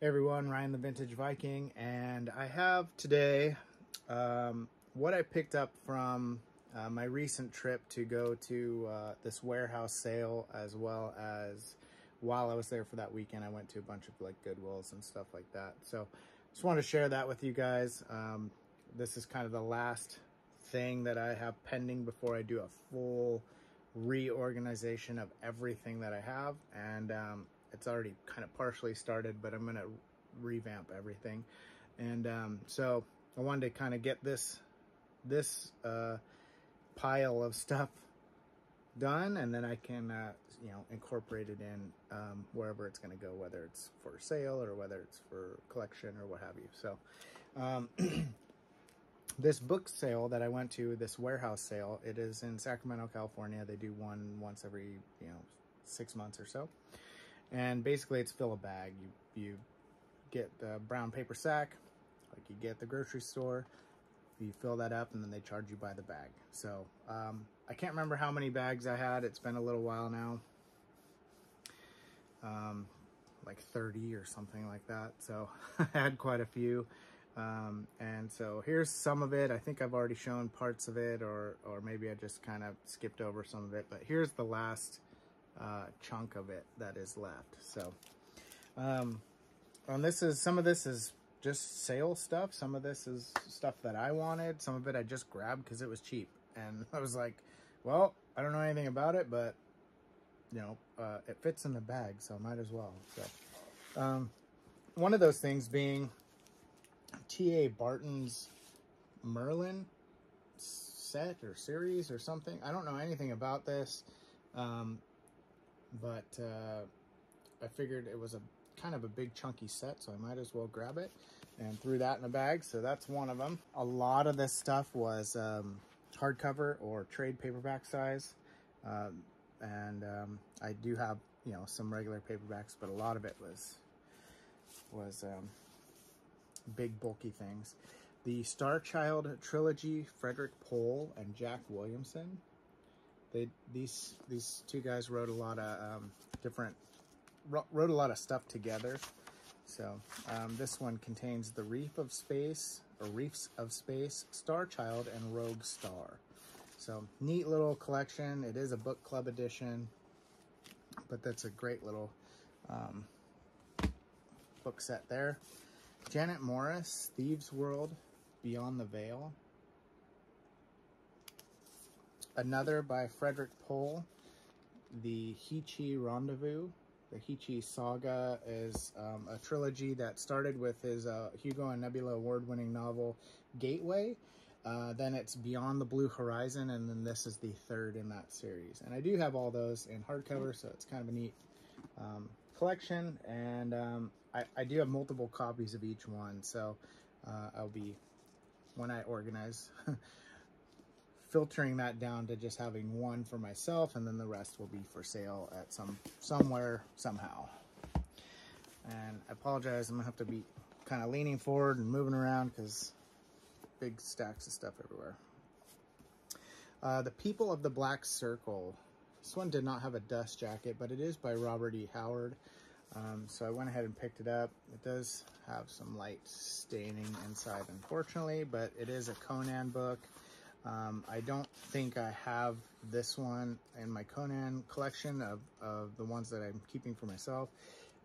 Everyone, Ryan the Vintage Viking, and I have today um, what I picked up from uh, my recent trip to go to uh, this warehouse sale, as well as while I was there for that weekend, I went to a bunch of like Goodwills and stuff like that. So just want to share that with you guys. Um, this is kind of the last thing that I have pending before I do a full reorganization of everything that I have. And um, it's already kind of partially started, but I'm going to revamp everything. And um, so I wanted to kind of get this, this uh, pile of stuff done and then I can, uh, you know, incorporate it in um, wherever it's going to go, whether it's for sale or whether it's for collection or what have you. So um, this book sale that I went to, this warehouse sale, it is in Sacramento, California. They do one once every, you know, six months or so. And basically it's fill a bag. You, you get the brown paper sack, like you get the grocery store, you fill that up and then they charge you by the bag. So um, I can't remember how many bags I had. It's been a little while now. Um, like 30 or something like that. So I had quite a few. Um, and so here's some of it. I think I've already shown parts of it or, or maybe I just kind of skipped over some of it, but here's the last uh, chunk of it that is left. So, um, and this is, some of this is just sale stuff. Some of this is stuff that I wanted. Some of it I just grabbed because it was cheap. And I was like, well, I don't know anything about it, but you know, uh, it fits in the bag, so might as well. So, um, one of those things being T.A. Barron's Merlin set or series or something. I don't know anything about this, um, but uh, I figured it was a kind of a big chunky set, so I might as well grab it and threw that in a bag. So that's one of them. A lot of this stuff was um, hardcover or trade paperback size. Um, and um, I do have, you know, some regular paperbacks, but a lot of it was, was um, big bulky things. The Star Child trilogy, Frederick Pohl and Jack Williamson. They these these two guys wrote a lot of um, different wrote a lot of stuff together. So um, this one contains the Reef of Space or Reefs of Space, Star Child, and Rogue Star. So neat little collection. It is a book club edition, but that's a great little um, book set there. Janet Morris, Thieves World, Beyond the Veil. Another by Frederick Pohl, The Heechee Rendezvous. The Heechee Saga is um, a trilogy that started with his uh, Hugo and Nebula award-winning novel, Gateway. Uh, then it's Beyond the Blue Horizon, and then this is the third in that series. And I do have all those in hardcover, so it's kind of a neat um, collection. And um, I, I, do have multiple copies of each one, so uh, I'll be, when I organize, filtering that down to just having one for myself, and then the rest will be for sale at some somewhere, somehow. And I apologize, I'm gonna have to be kind of leaning forward and moving around because big stacks of stuff everywhere. Uh, the People of the Black Circle. This one did not have a dust jacket, but it is by Robert E. Howard. Um, so I went ahead and picked it up. It does have some light staining inside, unfortunately, but it is a Conan book. Um, I don't think I have this one in my Conan collection of, of the ones that I'm keeping for myself.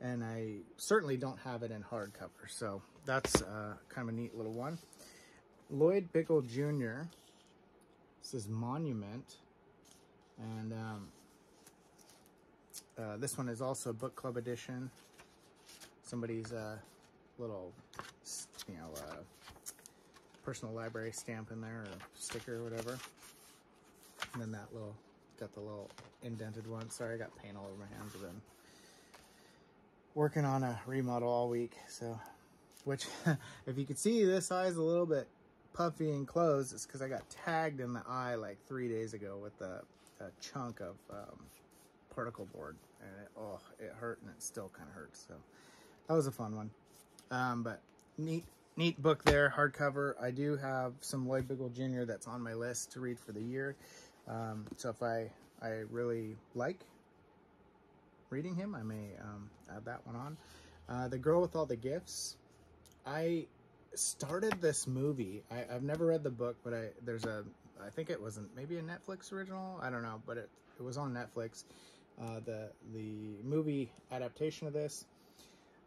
And I certainly don't have it in hardcover. So that's uh, kind of a neat little one. Lloyd Biggle Jr. This is Monument. And um, uh, this one is also a book club edition. Somebody's uh, little, you know, uh, personal library stamp in there or sticker or whatever. And then that little, got the little indented one. Sorry, I got paint all over my hands. I've been working on a remodel all week. So, which, if you could see this eye is a little bit puffy and closed, it's because I got tagged in the eye like three days ago with a, a chunk of um, particle board. And it, oh, it hurt and it still kind of hurts. So that was a fun one. Um, but neat, neat book there, hardcover. I do have some Lloyd Biggle Jr. that's on my list to read for the year. Um, so if I, I really like reading him, I may um, add that one on. Uh, the Girl with All the Gifts. I started this movie. I, have never read the book, but I there's a I think it wasn't maybe a Netflix original. I don't know, but it it was on Netflix. Uh, the the movie adaptation of this,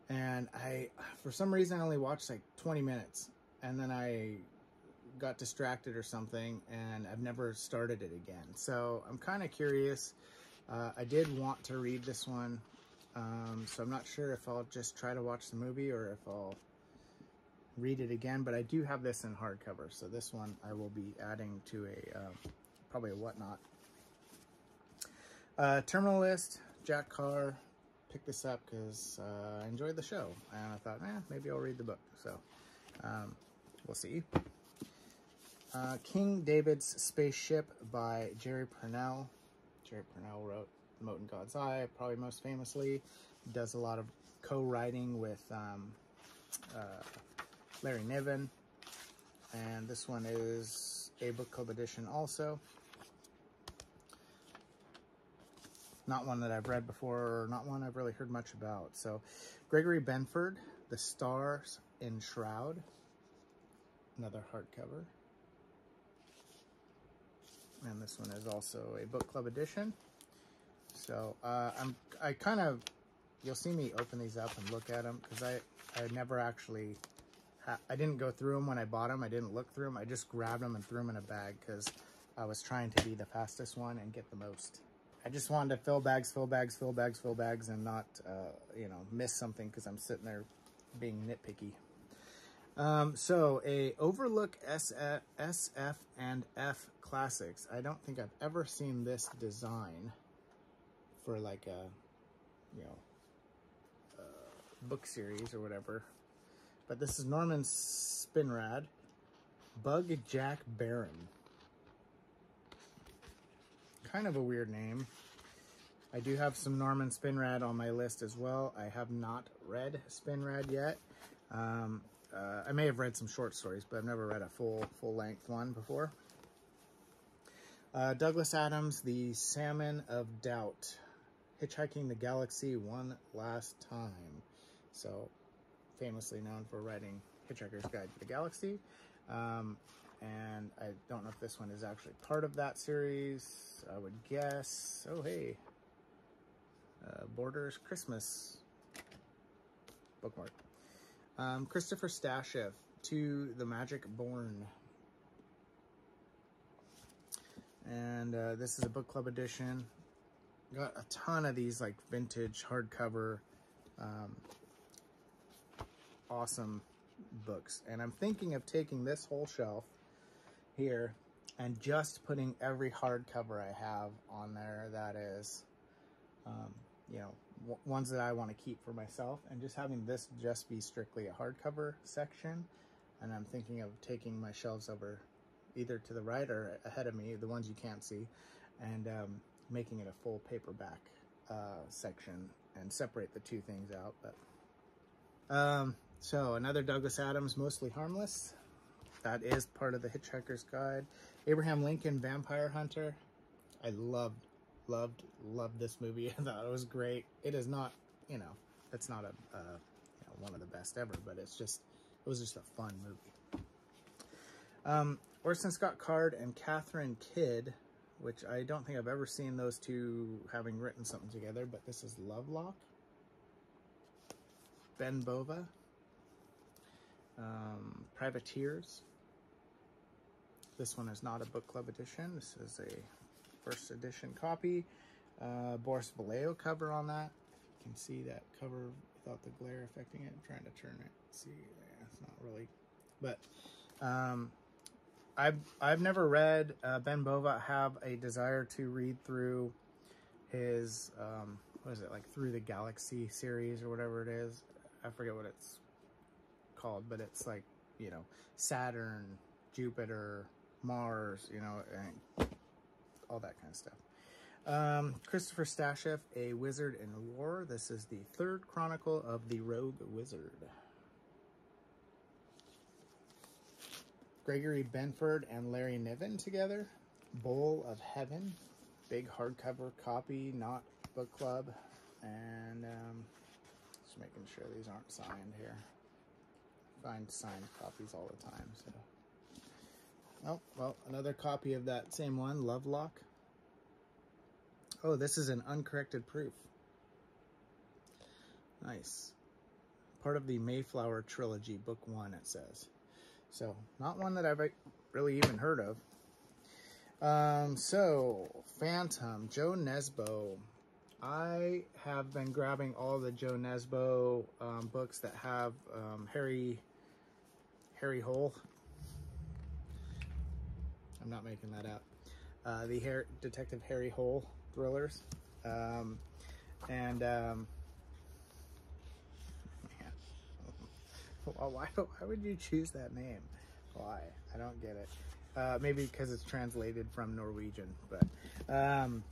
and I for some reason I only watched like 20 minutes, and then I got distracted or something, and I've never started it again. So I'm kind of curious. Uh, I did want to read this one, um, so I'm not sure if I'll just try to watch the movie or if I'll read it again, but I do have this in hardcover, so this one I will be adding to a, uh, probably a whatnot. Uh, Terminal List, Jack Carr, picked this up because uh, I enjoyed the show, and I thought, eh, maybe I'll read the book, so um, we'll see. Uh, King David's Spaceship by Jerry Pournelle. Jerry Pournelle wrote Mote in God's Eye, probably most famously. He does a lot of co-writing with um, uh, Larry Niven. And this one is a book club edition also. Not one that I've read before, or not one I've really heard much about. So, Gregory Benford, The Stars in Shroud. Another hardcover. And this one is also a book club edition. So, uh, I'm, I kind of, you'll see me open these up and look at them because I, I never actually I didn't go through them when I bought them. I didn't look through them. I just grabbed them and threw them in a bag because I was trying to be the fastest one and get the most. I just wanted to fill bags, fill bags, fill bags, fill bags, and not, uh, you know, miss something because I'm sitting there being nitpicky. Um, so, a Overlook SF, SF and F Classics. I don't think I've ever seen this design for like a, you know, book series or whatever. But this is Norman Spinrad, Bug Jack Barron. Kind of a weird name. I do have some Norman Spinrad on my list as well. I have not read Spinrad yet. Um, uh, I may have read some short stories, but I've never read a full full length one before. Uh, Douglas Adams, The Salmon of Doubt, Hitchhiking the Galaxy One Last Time. So famously known for writing Hitchhiker's Guide to the Galaxy. Um, and I don't know if this one is actually part of that series. I would guess. Oh, hey. Uh, Borders Christmas bookmark. Um, Christopher Stasheff To the Magic Born. And uh, this is a book club edition. Got a ton of these like vintage hardcover um, awesome books. And I'm thinking of taking this whole shelf here and just putting every hardcover I have on there that is, um, you know, ones that I want to keep for myself and just having this just be strictly a hardcover section. And I'm thinking of taking my shelves over either to the right or ahead of me, the ones you can't see, and um, making it a full paperback uh, section and separate the two things out. But um, so another Douglas Adams, Mostly Harmless. That is part of the Hitchhiker's Guide. Abraham Lincoln, Vampire Hunter. I loved, loved, loved this movie. I thought it was great. It is not, you know, it's not a, uh, you know, one of the best ever, but it's just, it was just a fun movie. Um, Orson Scott Card and Kathryn Kidd, which I don't think I've ever seen those two having written something together, but this is Lovelock. Ben Bova, um, Privateers. This one is not a book club edition. This is a first edition copy. Uh, Boris Vallejo cover on that. You can see that cover without the glare affecting it. I'm trying to turn it. See, yeah, it's not really. But um, I've I've never read uh, Ben Bova. Have a desire to read through his um, what is it like through the galaxy series or whatever it is. I forget what it's called, but it's like, you know, Saturn, Jupiter, Mars, you know, and all that kind of stuff. Um, Christopher Stasheff, A Wizard in War. This is the third chronicle of the Rogue Wizard. Gregory Benford and Larry Niven together. Bowl of Heaven. Big hardcover copy, not book club. And um, Just making sure these aren't signed here. Find signed copies all the time, so. Oh, well, another copy of that same one, Lovelock. Oh, this is an uncorrected proof. Nice. Part of the Mayflower trilogy, book one, it says. So, not one that I've really even heard of. Um, so, Phantom, Jo Nesbø. I have been grabbing all the Jo Nesbø um, books that have um, Harry Harry Hole. I'm not making that up. Uh, the Harry, Detective Harry Hole thrillers. Um, and um, why, why would you choose that name? Why? I don't get it. Uh, maybe because it's translated from Norwegian, but um,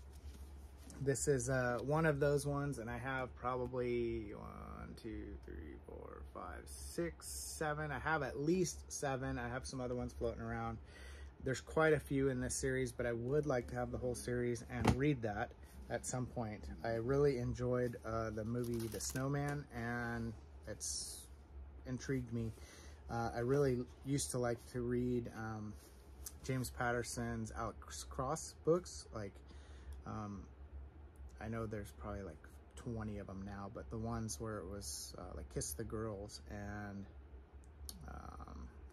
this is uh, one of those ones, and I have probably one, two, three, four, five, six, seven. I have at least seven. I have some other ones floating around. There's quite a few in this series, but I would like to have the whole series and read that at some point. I really enjoyed uh, the movie The Snowman, and it's intrigued me. Uh, I really used to like to read um, James Patterson's Alex Cross books. Like, um, I know there's probably like 20 of them now, but the ones where it was uh, like Kiss the Girls and um,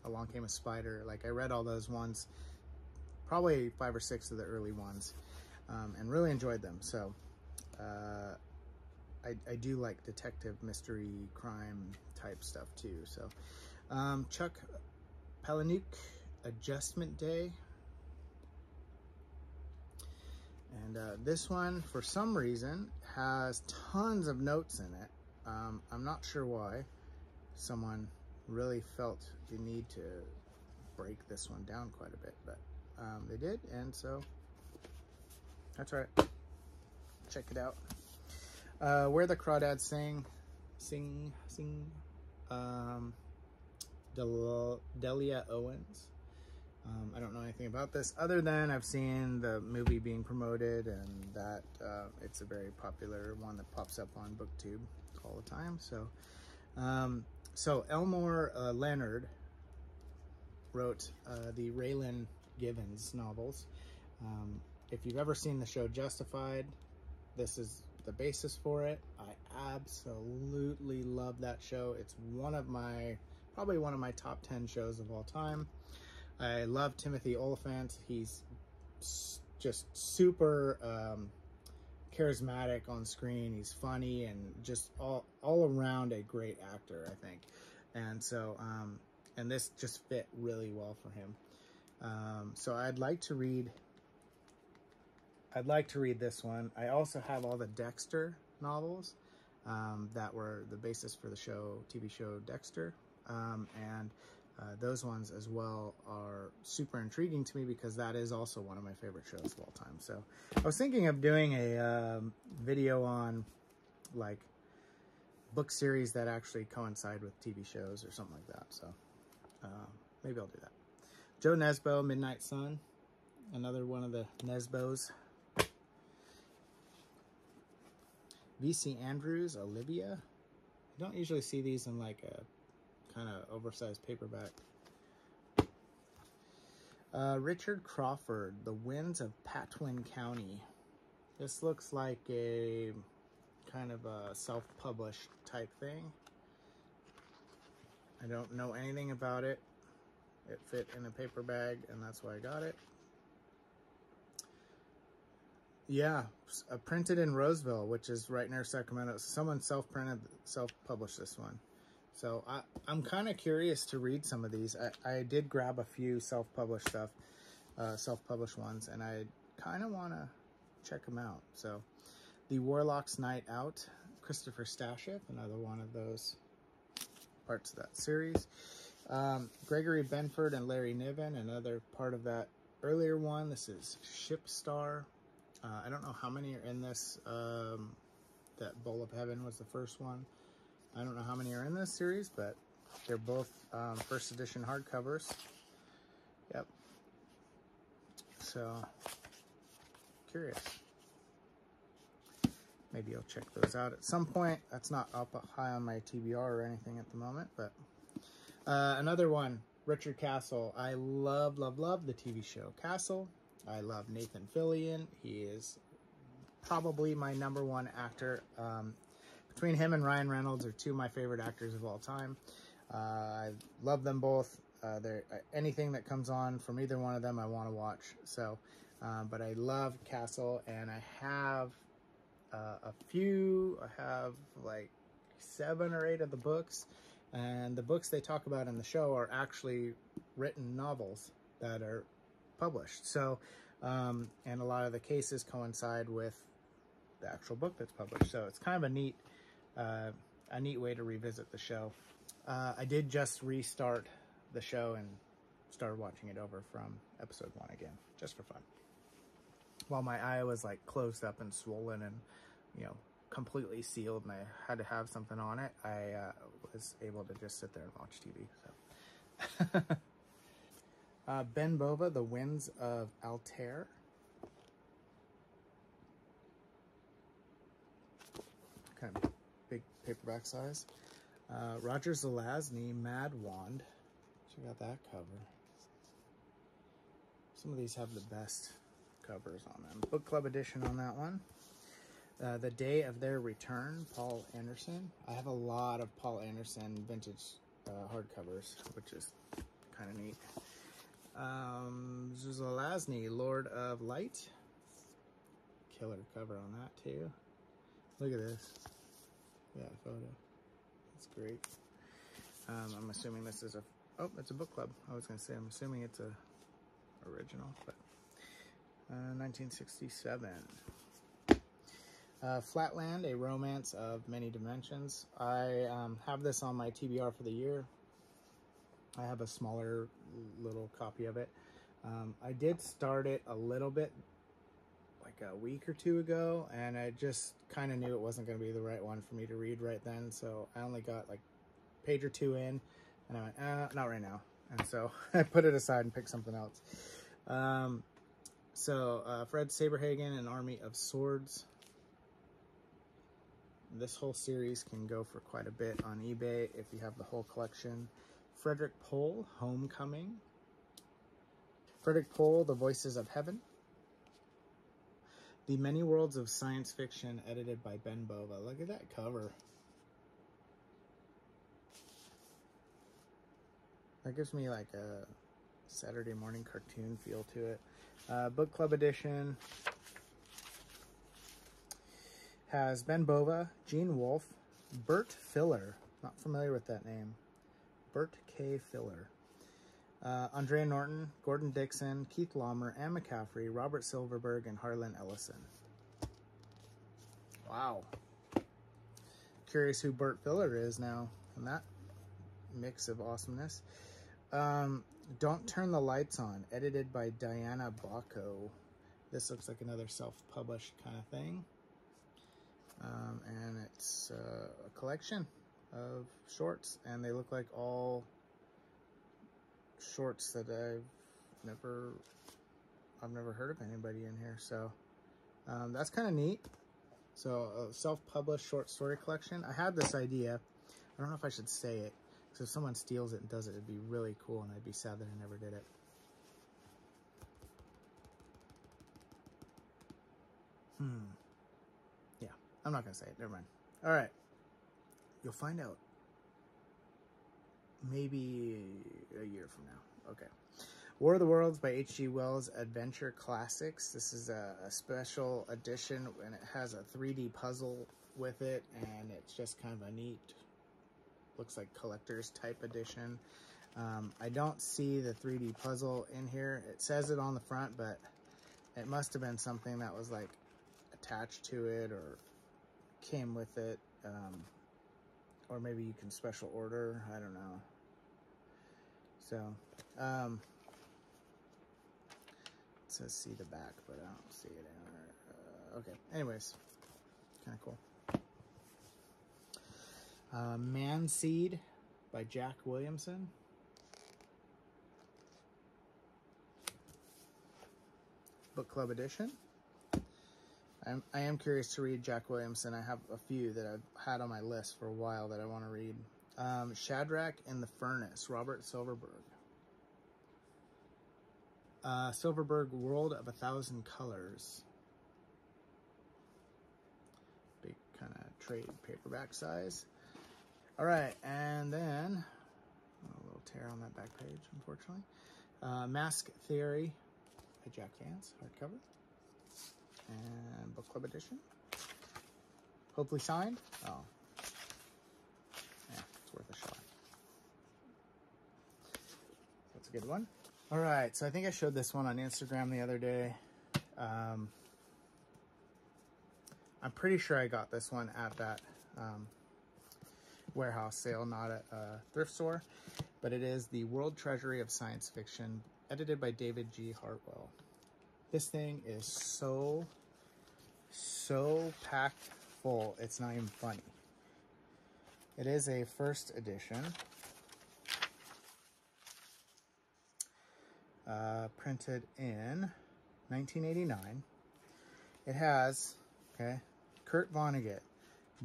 Along Came a Spider, like I read all those ones, probably five or six of the early ones, um, and really enjoyed them. So, uh, I, I, do like detective mystery crime type stuff too. So, um, Chuck Palahniuk, Adjustment Day. And uh, this one, for some reason, has tons of notes in it. Um, I'm not sure why. Someone really felt the need to break this one down quite a bit, but um, they did, and so that's right. Check it out. Uh, where the crawdads sing, sing, sing. Um, Del Delia Owens. Um, I don't know anything about this other than I've seen the movie being promoted and that uh, it's a very popular one that pops up on BookTube all the time. So, um, so Elmore uh, Leonard wrote uh, the Raylan Givens novels. Um, if you've ever seen the show Justified, this is the basis for it. I absolutely love that show. It's one of my, probably one of my top 10 shows of all time. I love Timothy Olyphant. He's just super um, charismatic on screen. He's funny and just all, all around a great actor, I think. And so, um, and this just fit really well for him. Um, so I'd like to read I'd like to read this one. I also have all the Dexter novels um, that were the basis for the show, TV show Dexter. Um, and uh, those ones as well are super intriguing to me because that is also one of my favorite shows of all time. So I was thinking of doing a um, video on like book series that actually coincide with TV shows or something like that. So uh, maybe I'll do that. Jo Nesbø, Midnight Sun, another one of the Nesbos. VC Andrews, Olivia. I don't usually see these in like a kind of oversized paperback. Uh, Richard Crawford, The Winds of Patwin County. This looks like a kind of a self-published type thing. I don't know anything about it. It fit in a paper bag and that's why I got it. Yeah, uh, printed in Roseville, which is right near Sacramento. Someone self-printed, self-published this one. So I, I'm kind of curious to read some of these. I, I did grab a few self-published stuff, uh, self-published ones, and I kind of want to check them out. So The Warlock's Night Out, Christopher Stasheff, another one of those parts of that series. Um, Gregory Benford and Larry Niven, another part of that earlier one. This is Shipstar uh, I don't know how many are in this. Um, that Bowl of Heaven was the first one. I don't know how many are in this series, but they're both um, first edition hardcovers. Yep. So, curious. maybe I'll check those out at some point. That's not up high on my TBR or anything at the moment, but uh, another one, Richard Castle. I love, love, love the TV show Castle. I love Nathan Fillion. He is probably my number one actor. Um, between him and Ryan Reynolds are two of my favorite actors of all time. Uh, I love them both. Uh, they're, uh, anything that comes on from either one of them, I want to watch. So, um, but I love Castle, and I have uh, a few. I have like seven or eight of the books, and the books they talk about in the show are actually written novels that are published. So, um, and a lot of the cases coincide with the actual book that's published. So it's kind of a neat, uh, a neat way to revisit the show. Uh, I did just restart the show and started watching it over from episode one again, just for fun. While my eye was like closed up and swollen and, you know, completely sealed and I had to have something on it, I uh, was able to just sit there and watch TV. So. uh, ben Bova, The Winds of Altair. Big paperback size. Uh, Roger Zelazny, Mad Wand. Check out that cover. Some of these have the best covers on them. Book club edition on that one. Uh, the Day of Their Return, Poul Anderson. I have a lot of Poul Anderson vintage uh, hardcovers, which is kind of neat. Um, Zelazny, Lord of Light. Killer cover on that too. Look at this. Yeah, photo. That's great. Um, I'm assuming this is a, oh, it's a book club. I was going to say, I'm assuming it's a original, but uh, 1967. Uh, Flatland, A Romance of Many Dimensions. I um, have this on my TBR for the year. I have a smaller little copy of it. Um, I did start it a little bit like a week or two ago, and I just kind of knew it wasn't going to be the right one for me to read right then. So I only got like page or two in, and I went, uh, not right now. And so I put it aside and picked something else. Um, so uh, Fred Saberhagen, An Army of Swords. This whole series can go for quite a bit on eBay if you have the whole collection. Frederick Pohl, Homecoming. Frederick Pohl, The Voices of Heaven. The Many Worlds of Science Fiction, edited by Ben Bova. Look at that cover. That gives me like a Saturday morning cartoon feel to it. Uh, book Club Edition has Ben Bova, Gene Wolfe, Bert Filler. Not familiar with that name. Bert K. Filler. Uh, Andrea Norton, Gordon Dickson, Keith Laumer, Anne McCaffrey, Robert Silverberg, and Harlan Ellison. Wow. Curious who Bert Filler is now in that mix of awesomeness. Um, Don't Turn the Lights On, edited by Diana Bacco. This looks like another self-published kind of thing. Um, and it's uh, a collection of shorts, and they look like all shorts that I've never, I've never heard of anybody in here. So um, that's kind of neat. So a self-published short story collection. I had this idea. I don't know if I should say it. Because if someone steals it and does it, it'd be really cool. And I'd be sad that I never did it. Hmm. Yeah, I'm not going to say it. Never mind. All right. You'll find out maybe a year from now. Okay. War of the Worlds by H.G. Wells Adventure Classics. This is a, a, special edition and it has a 3D puzzle with it and it's just kind of a neat, looks like collector's type edition. Um, I don't see the 3D puzzle in here. It says it on the front, but it must have been something that was like attached to it or came with it. Um, or maybe you can special order. I don't know. So, um, it says see the back, but I don't see it anywhere. Uh, okay, anyways, kind of cool. Uh, Man Seed by Jack Williamson. Book Club Edition. I'm, I am curious to read Jack Williamson. I have a few that I've had on my list for a while that I want to read. Um, Shadrach in the Furnace, Robert Silverberg. Uh, Silverberg, World of a Thousand Colors. Big kind of trade paperback size. All right, and then a little tear on that back page, unfortunately. Uh, Maske Thaery by Jack Vance, hardcover. And book club edition. Hopefully signed. Oh. Worth a shot. That's a good one. All right, so I think I showed this one on Instagram the other day. Um, I'm pretty sure I got this one at that um, warehouse sale, not at a thrift store, but it is the World Treasury of Science Fiction, edited by David G. Hartwell. This thing is so, so packed full, it's not even funny. It is a first edition. Uh, printed in 1989. It has, okay, Kurt Vonnegut,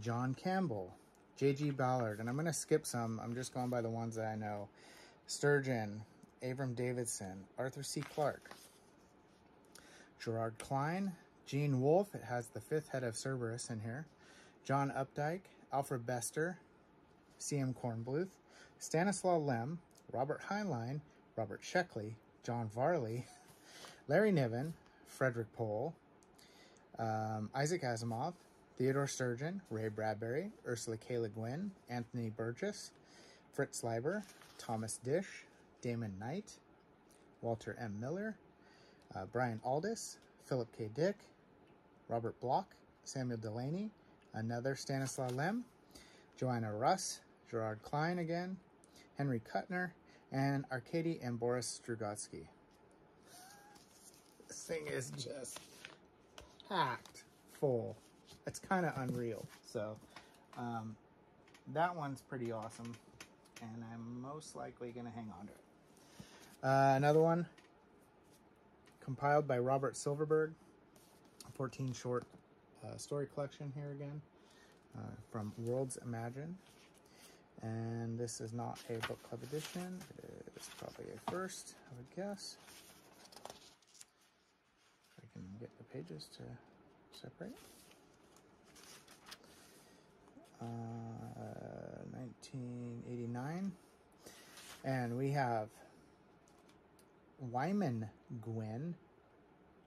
John Campbell, J.G. Ballard, and I'm going to skip some. I'm just going by the ones that I know. Sturgeon, Avram Davidson, Arthur C. Clarke, Gerard Klein, Gene Wolfe. It has the fifth head of Cerberus in here. John Updike, Alfred Bester, C.M. Kornbluth, Stanislaw Lem, Robert Heinlein, Robert Sheckley, John Varley, Larry Niven, Frederick Pohl, um, Isaac Asimov, Theodore Sturgeon, Ray Bradbury, Ursula K. Le Guin, Anthony Burgess, Fritz Leiber, Thomas Disch, Damon Knight, Walter M. Miller, uh, Brian Aldiss, Philip K. Dick, Robert Bloch, Samuel Delany, another Stanislaw Lem, Joanna Russ, Gerard Klein again, Henry Kuttner, and Arkady and Boris Strugatsky. This thing is just packed full it's kind of unreal. So um, that one's pretty awesome, and I'm most likely going to hang on to it. Uh, another one compiled by Robert Silverberg, 14 short uh, story collection here again uh, from Worlds Imagined. And this is not a book club edition. It is probably a first, I would guess. If I can get the pages to separate. 1989. Uh, and we have Wyman Guin.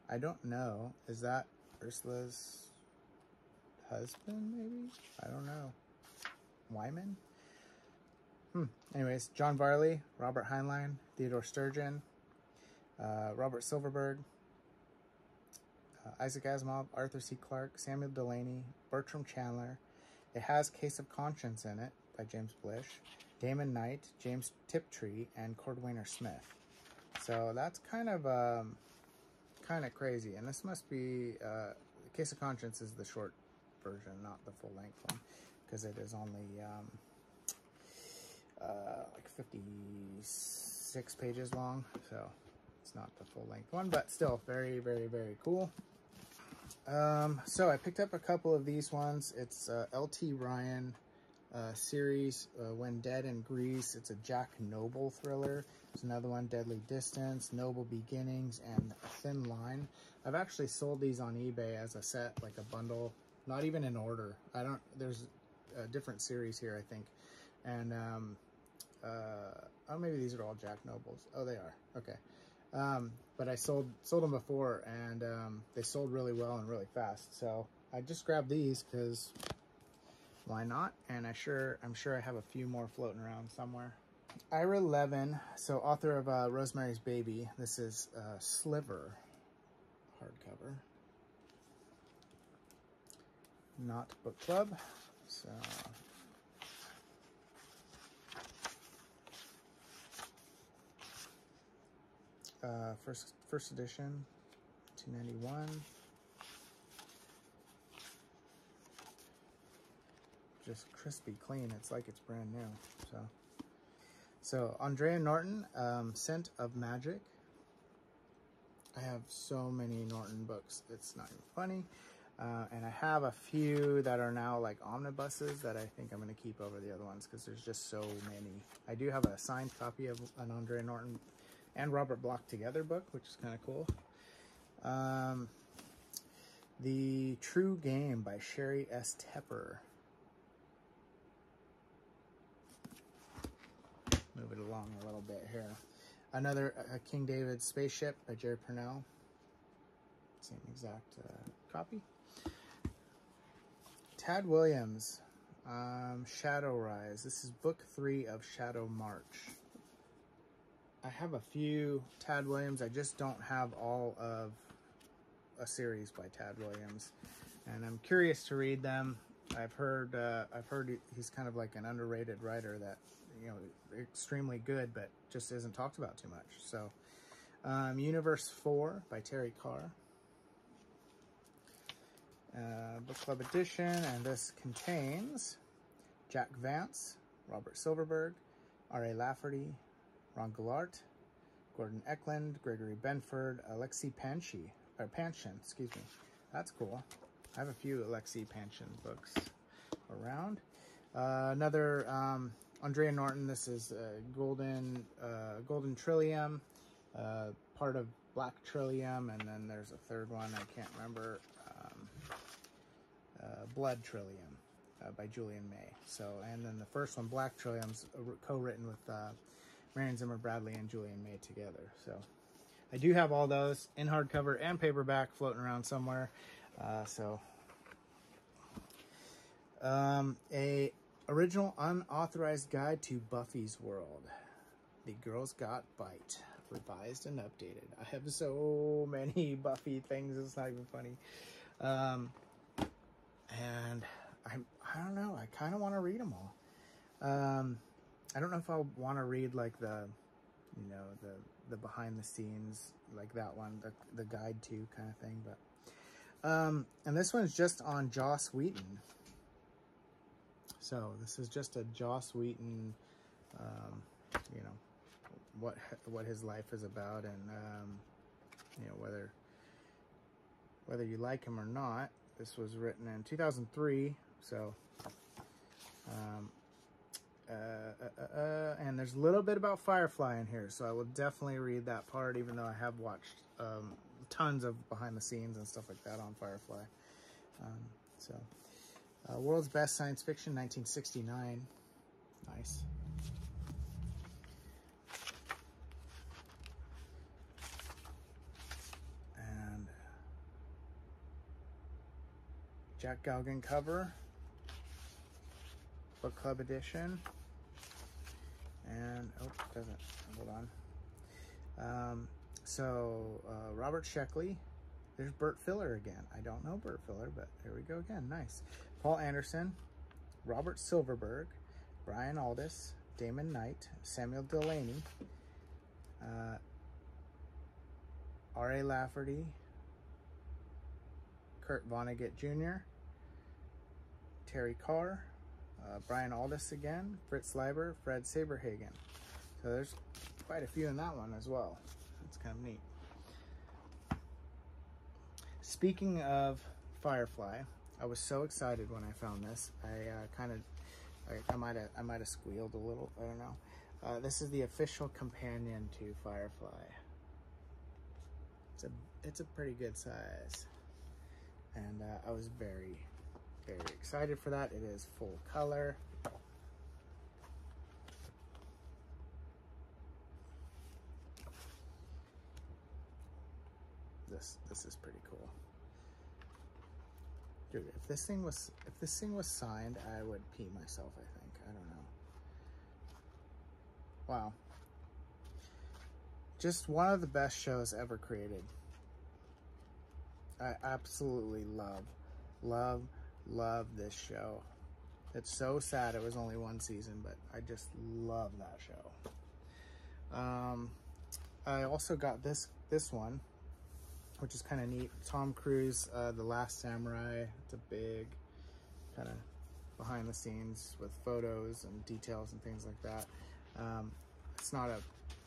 I don't know. Is that Ursula's husband, maybe? I don't know. Wyman? Hmm. Anyways, John Varley, Robert Heinlein, Theodore Sturgeon, uh, Robert Silverberg, uh, Isaac Asimov, Arthur C. Clarke, Samuel Delany, Bertram Chandler, it has Case of Conscience in it by James Blish, Damon Knight, James Tiptree, and Cordwainer Smith. So that's kind of um, kind of crazy. And this must be uh, Case of Conscience is the short version, not the full length one, because it is only um, uh, like 56 pages long. So it's not the full length one, but still very, very, very cool. Um, so I picked up a couple of these ones. It's uh, L.T. Ryan uh, series, uh, When Dead in Greece. It's a Jack Noble thriller. There's another one, Deadly Distance, Noble Beginnings, and Thin Line. I've actually sold these on eBay as a set, like a bundle, not even in order. I don't, there's a different series here, I think. And, um, uh, oh, maybe these are all Jack Nobles. Oh, they are. Okay. Um, but I sold sold them before, and um, they sold really well and really fast. So I just grabbed these because why not? And I sure I'm sure I have a few more floating around somewhere. Ira Levin, so author of uh, Rosemary's Baby. This is uh, Sliver hardcover, not book club. So uh, first first edition, 291. Just crispy clean. It's like it's brand new. So, so Andrea Norton, um, Scent of Magic. I have so many Norton books. It's not even funny. Uh, and I have a few that are now like omnibuses that I think I'm going to keep over the other ones because there's just so many. I do have a signed copy of an Andre Norton and Robert Bloch together book, which is kind of cool. Um, the True Game by Sheri S. Tepper. Move it along a little bit here. Another uh, King David Spaceship by Jerry Pournelle. Same exact uh, copy. Tad Williams, um, Shadow Rise. This is book three of Shadow March. I have a few Tad Williams. I just don't have all of a series by Tad Williams, and I'm curious to read them. I've heard uh, I've heard he's kind of like an underrated writer that you know extremely good, but just isn't talked about too much. So, um, Universe Four by Terry Carr. Uh, book club edition, and this contains Jack Vance, Robert Silverberg, R.A. Lafferty, Ron Gaillard, Gordon Eklund, Gregory Benford, Alexei Panchi, or Panshin, excuse me. That's cool. I have a few Alexei Panshin books around. Uh, another um, Andrea Norton. This is uh, Golden uh, Golden Trillium, uh, part of Black Trillium, and then there's a third one. I can't remember. Um, uh, Blood Trillium uh, by Julian May. So, and then the first one, Black Trillium's co-written with Marion Zimmer Bradley and Julian May together. So, I do have all those in hardcover and paperback floating around somewhere. Uh, so, um, a original unauthorized guide to Buffy's World. The Girls Got Bite, revised and updated. I have so many Buffy things. It's not even funny. Um, and I, I don't know. I kind of want to read them all. Um, I don't know if I'll want to read like the, you know, the the behind the scenes like that one, the the guide to kind of thing. But um, and this one's just on Joss Whedon. So this is just a Joss Whedon, um, you know, what what his life is about, and um, you know whether whether you like him or not. This was written in 2003, so um, uh, uh, uh, and there's a little bit about Firefly in here, so I will definitely read that part, even though I have watched um, tons of behind the scenes and stuff like that on Firefly. Um, so, uh, World's Best Science Fiction, 1969. Nice. And Jack Gaughan cover, book club edition and oh doesn't hold on um, so uh, Robert Sheckley there's Bert Filler again I don't know Bert Filler but there we go again nice Poul Anderson Robert Silverberg Brian Aldiss Damon Knight Samuel Delany uh, R.A. Lafferty Kurt Vonnegut Jr. Terry Carr uh, Brian Aldiss again, Fritz Leiber, Fred Saberhagen. So there's quite a few in that one as well. It's kind of neat. Speaking of Firefly, I was so excited when I found this. I uh, kind of, I might have, I might have squealed a little. I don't know. Uh, this is the official companion to Firefly. It's a, it's a pretty good size, and uh, I was very, very excited for that. It is full color. This this is pretty cool. Dude, if this thing was if this thing was signed, I would pee myself, I think. I don't know. Wow. Just one of the best shows ever created. I absolutely love, love, love this show. It's so sad it was only one season, but I just love that show. Um, I also got this this one, which is kind of neat. Tom Cruise, uh, The Last Samurai. It's a big kind of behind the scenes with photos and details and things like that. Um, it's not a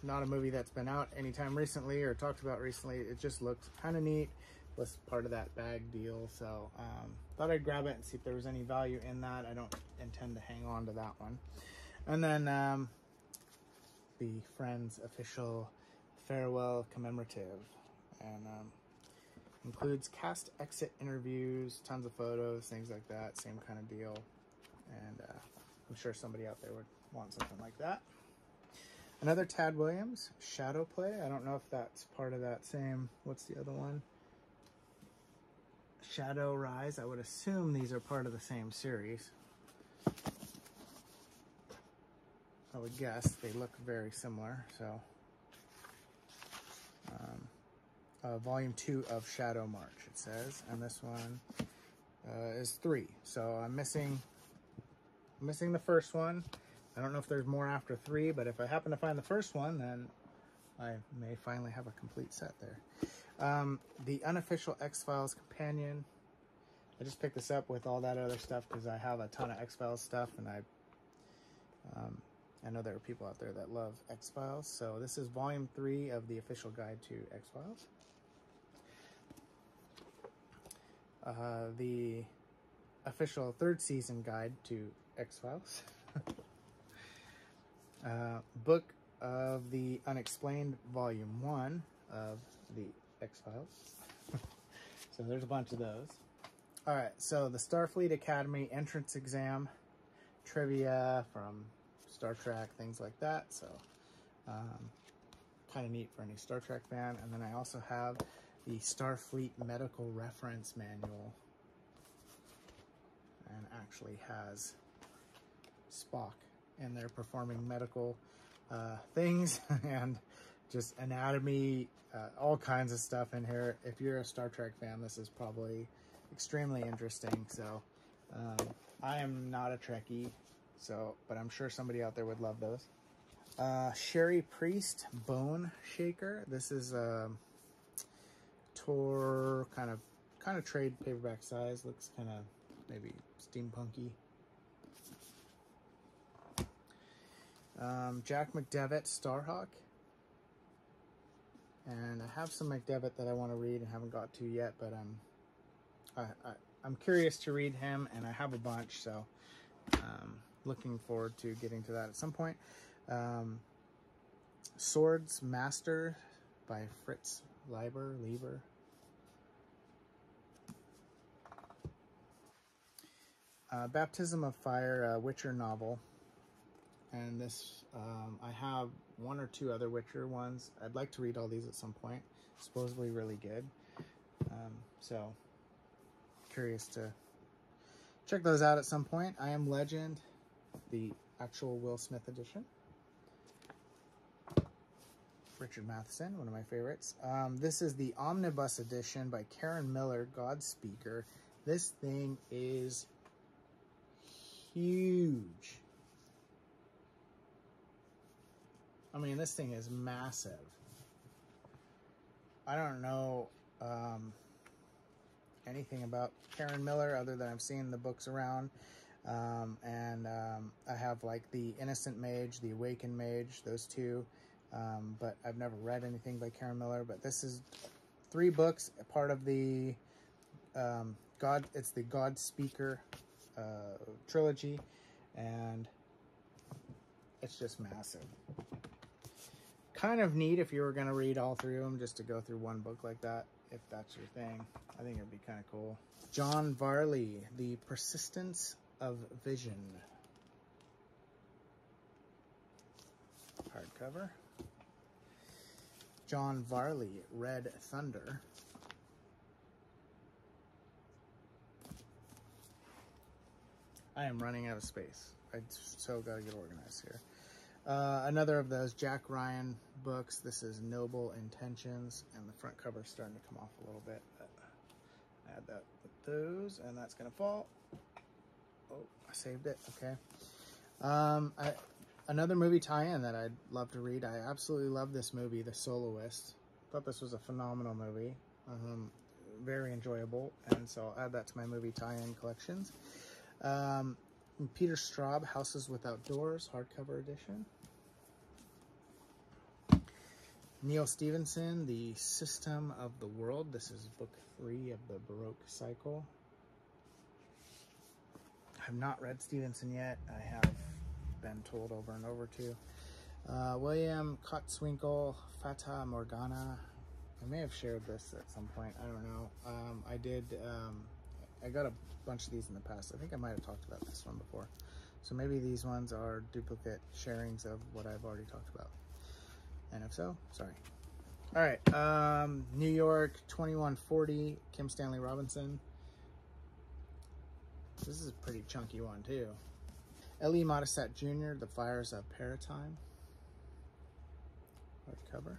not a movie that's been out anytime recently or talked about recently. It just looked kind of neat. Was part of that bag deal. So um, thought I'd grab it and see if there was any value in that. I don't intend to hang on to that one. And then um, the Friends official farewell commemorative. And um, includes cast exit interviews, tons of photos, things like that. Same kind of deal. And uh, I'm sure somebody out there would want something like that. Another Tad Williams, Shadow Play. I don't know if that's part of that same, what's the other one? Shadow Rise. I would assume these are part of the same series. I would guess they look very similar, so. Um, uh, volume two of Shadow March, it says, and this one uh, is three. So I'm missing, missing the first one. I don't know if there's more after three, but if I happen to find the first one, then I may finally have a complete set there. Um, the unofficial X-Files companion. I just picked this up with all that other stuff because I have a ton of X-Files stuff, and I um, I know there are people out there that love X-Files. So this is volume three of the official guide to X-Files. Uh, the official third season guide to X-Files. Uh, Book of the Unexplained, Volume 1 of the X-Files. so there's a bunch of those. All right, so the Starfleet Academy entrance exam, trivia from Star Trek, things like that. So um, kind of neat for any Star Trek fan. And then I also have the Starfleet Medical Reference Manual and actually has Spock and they're performing medical uh, things and just anatomy, uh, all kinds of stuff in here. If you're a Star Trek fan, this is probably extremely interesting. So um, I am not a Trekkie, so but I'm sure somebody out there would love those. Uh, Cherie Priest Bone Shaker. This is a tour kind of kind of trade paperback size. Looks kind of maybe steampunky. Um, Jack McDevitt, Starhawk. And I have some McDevitt that I want to read and haven't got to yet, but I'm I, I, am curious to read him, and I have a bunch, so um, looking forward to getting to that at some point. Um, Swords Master by Fritz Leiber, Lieber. Uh, Baptism of Fire, Witcher novel and this um, I have one or two other Witcher ones. I'd like to read all these at some point. Supposedly really good. Um, so curious to check those out at some point. I Am Legend, the actual Will Smith edition. Richard Matheson, one of my favorites. Um, this is the Omnibus edition by Karen Miller, Godspeaker. This thing is huge. I mean, this thing is massive. I don't know um, anything about Karen Miller other than I've seen the books around. Um, and um, I have like the Innocent Mage, the Awakened Mage, those two. Um, but I've never read anything by Karen Miller. But this is three books, part of the um, God. It's the Godspeaker uh, trilogy, and it's just massive kind of neat if you were going to read all three of them just to go through one book like that, if that's your thing. I think it'd be kind of cool. John Varley, The Persistence of Vision. Hardcover. John Varley, Red Thunder. I am running out of space. I so gotta get organized here. Uh, another of those Jack Ryan books. This is Noble Intentions, and the front cover is starting to come off a little bit. But add that with those, and that's going to fall. Oh, I saved it. Okay. Um, I, another movie tie-in that I'd love to read. I absolutely love this movie, The Soloist. Thought this was a phenomenal movie. Um, very enjoyable, and so I'll add that to my movie tie-in collections. Um, Peter Straub, Houses Without Doors, hardcover edition. Neal Stephenson, The System of the World. This is book three of the Baroque cycle. I've not read Stephenson yet. I have been told over and over to. Uh, William Kotzwinkle, Fata Morgana. I may have shared this at some point. I don't know. Um, I did. Um, I got a bunch of these in the past. I think I might have talked about this one before. So maybe these ones are duplicate sharings of what I've already talked about. And if so, sorry. All right. Um, New York 2140, Kim Stanley Robinson. This is a pretty chunky one too. L.E. Modesitt Jr., The Fires of Paratime. Hardcover.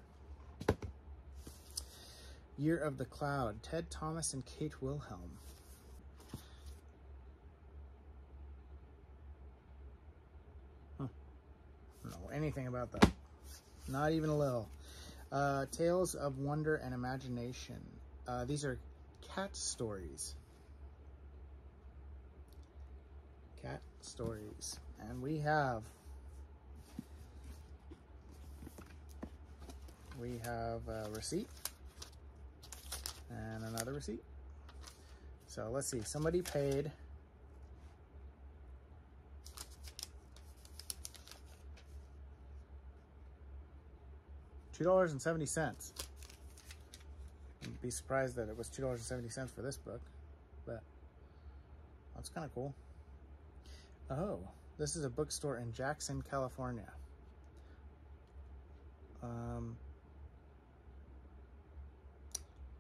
Year of the Cloud, Ted Thomas and Kate Wilhelm. Know anything about that. Not even a little. Uh, Tales of Wonder and Imagination. Uh, these are cat stories. Cat stories. And we have we have a receipt and another receipt. So let's see, somebody paid $2.70. I'd be surprised that it was $2.70 for this book, but that's kind of cool. Oh, this is a bookstore in Jackson, California. Um,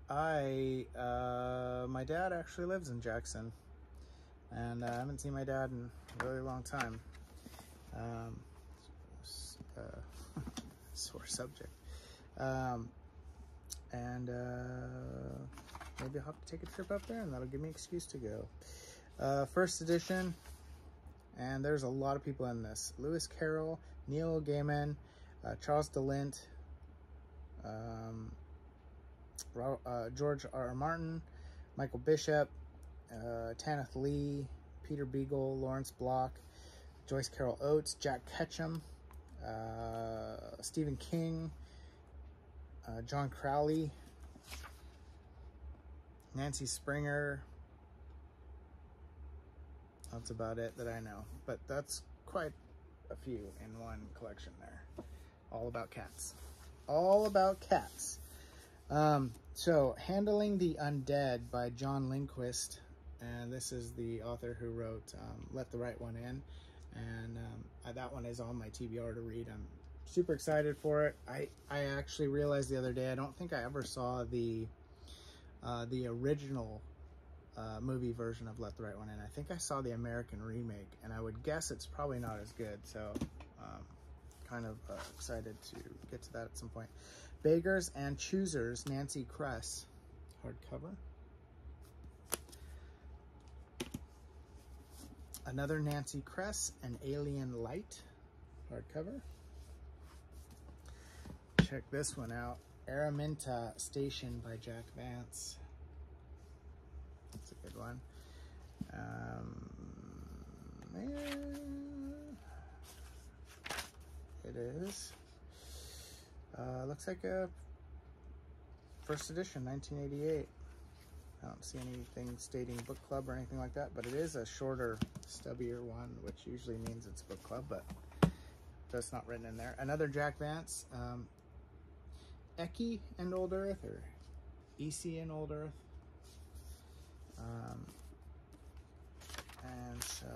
I, uh, my dad actually lives in Jackson, and uh, I haven't seen my dad in a really long time. Um, uh, sore subject. Um, and uh, maybe I'll have to take a trip up there, and that'll give me an excuse to go. Uh, first edition, and there's a lot of people in this. Lewis Carroll, Neil Gaiman, uh, Charles de Lint, um, uh, George R. R. Martin, Michael Bishop, uh, Tanith Lee, Peter Beagle, Lawrence Block, Joyce Carol Oates, Jack Ketchum, uh, Stephen King, uh, John Crowley, Nancy Springer. That's about it that I know, but that's quite a few in one collection there. All about cats. All about cats. Um, so, Handling the Undead by John Lindqvist. And this is the author who wrote um, Let the Right One In. And um, that one is on my TBR to read. I'm super excited for it. I, I actually realized the other day, I don't think I ever saw the, uh, the original uh, movie version of Let the Right One In. I think I saw the American remake, and I would guess it's probably not as good. So, um, kind of uh, excited to get to that at some point. Beggars and Choosers, Nancy Kress, hardcover. Another Nancy Kress, An Alien Light, hardcover. Check this one out. Araminta Station by Jack Vance. That's a good one. Um, it is. Uh, looks like a first edition, 1988. I don't see anything stating book club or anything like that, but it is a shorter, stubbier one, which usually means it's book club, but that's not written in there. Another Jack Vance, um, Ecce and Old Earth, or EC and Old Earth. Um, and so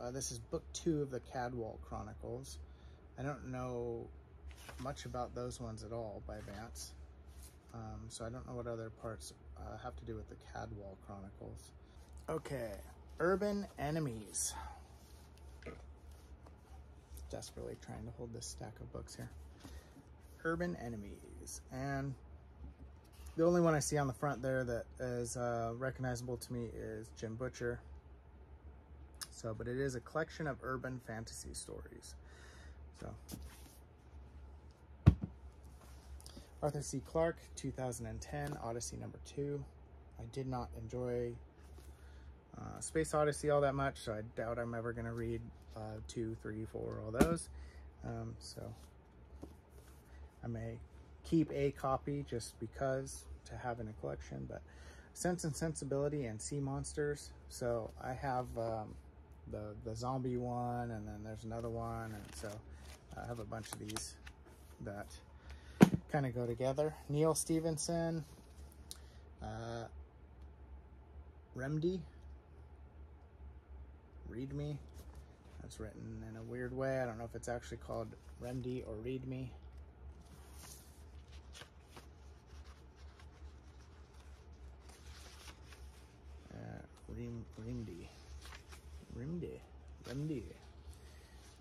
uh, this is book two of the Cadwal Chronicles. I don't know much about those ones at all by Vance. Um, so I don't know what other parts uh, have to do with the Cadwal Chronicles. Okay, Urban Enemies. Desperately trying to hold this stack of books here. Urban Enemies. And the only one I see on the front there that is uh, recognizable to me is Jim Butcher. So, but it is a collection of urban fantasy stories. So Arthur C. Clarke, 2010, Odyssey number two. I did not enjoy uh, Space Odyssey all that much, so I doubt I'm ever going to read uh, two, three, four, all those. Um, so I may keep a copy just because to have in a collection, but Sense and Sensibility and Sea Monsters. So I have um, the, the zombie one and then there's another one. And so I have a bunch of these that kind of go together. Neal Stephenson, uh, Remedy, Read Me. That's written in a weird way. I don't know if it's actually called Remedy or Read Me. Rim, Rimdy. Rimdy. Rimdy.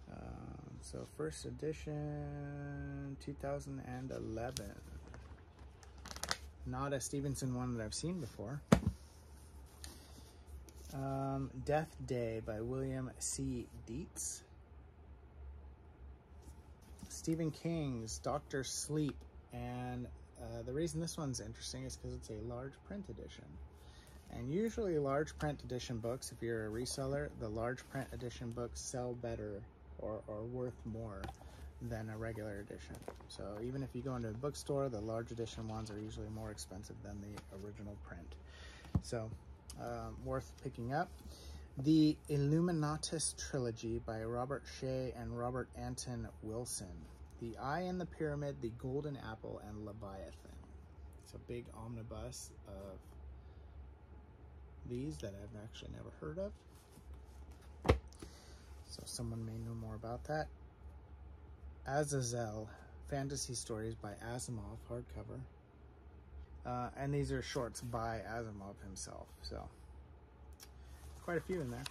Um, so first edition 2011. Not a Stephenson one that I've seen before. Um, Death Day by William C. Dietz. Stephen King's Doctor Sleep. And uh, the reason this one's interesting is because it's a large print edition. And usually large print edition books, if you're a reseller, the large print edition books sell better or, or worth more than a regular edition. So even if you go into a bookstore, the large edition ones are usually more expensive than the original print. So um, worth picking up. The Illuminatus trilogy by Robert Shea and Robert Anton Wilson. The Eye in the Pyramid, The Golden Apple, and Leviathan. It's a big omnibus of these that I've actually never heard of. So someone may know more about that. Azazel, Fantasy Stories by Asimov, hardcover. Uh, and these are shorts by Asimov himself. So quite a few in there.